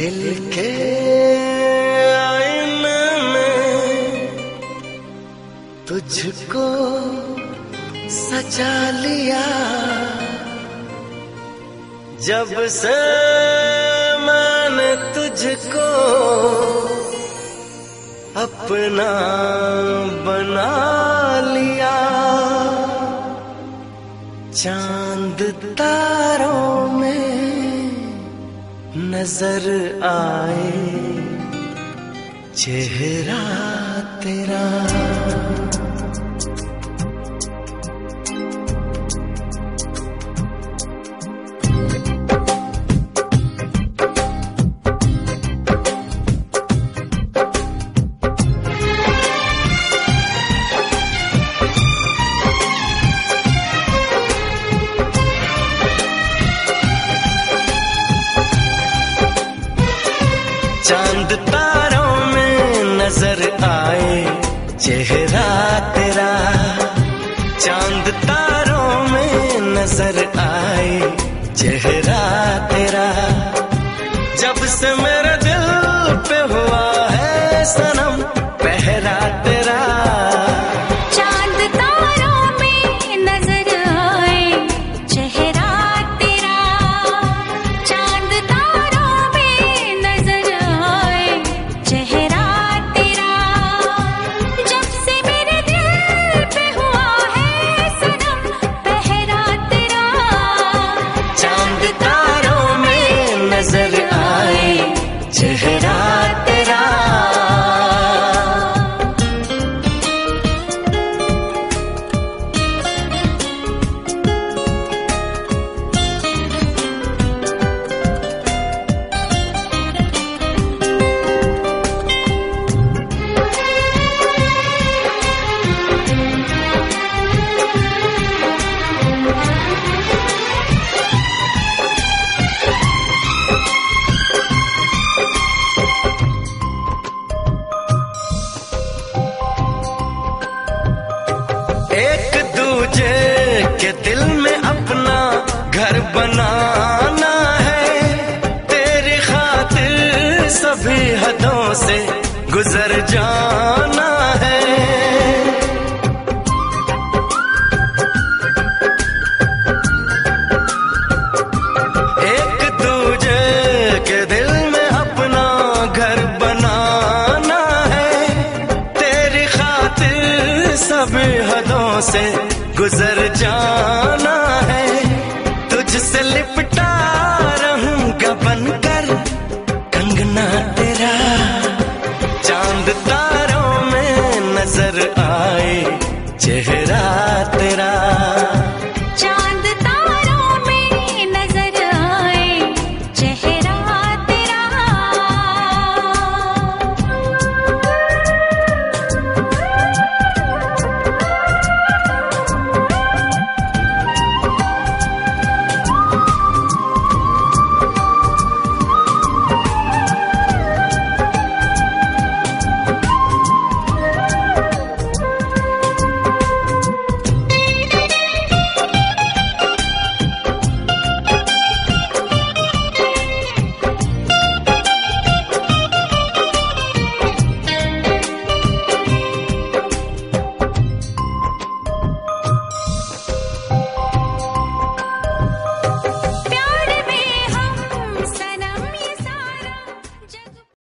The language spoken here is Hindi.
दिल के आईने में तुझको सजा लिया। जब से मैंने तुझको अपना बना लिया, चाँद तारों नज़र आए चेहरा तेरा। चाँद तारों में नज़र आए, चेहरा तेरा। चाँद तारों में नज़र आए, चेहरा तेरा। जब से मेरा दिल पे हुआ है सनम दिल में अपना घर बनाना सब हदों से गुजर जाना है। तुझसे लिपटा रहूँगा बनकर, कंगना तेरा। चाँद तारों में नज़र आए, चेहरा